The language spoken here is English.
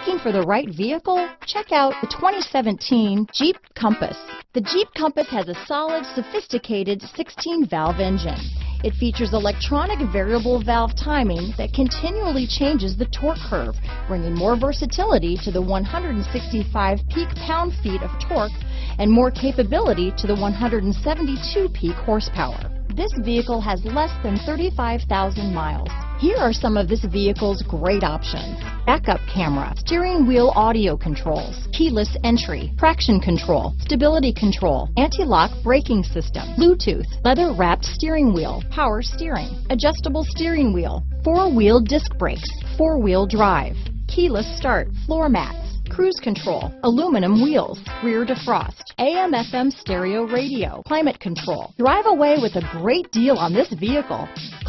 Looking for the right vehicle? Check out the 2017 Jeep Compass. The Jeep Compass has a solid, sophisticated 16-valve engine. It features electronic variable valve timing that continually changes the torque curve, bringing more versatility to the 165 peak pound-feet of torque and more capability to the 172 peak horsepower. This vehicle has less than 35,000 miles. Here are some of this vehicle's great options. Backup camera, steering wheel audio controls, keyless entry, traction control, stability control, anti-lock braking system, Bluetooth, leather wrapped steering wheel, power steering, adjustable steering wheel, four-wheel disc brakes, four-wheel drive, keyless start, floor mats, cruise control, aluminum wheels, rear defrost, AM FM stereo radio, climate control. Drive away with a great deal on this vehicle.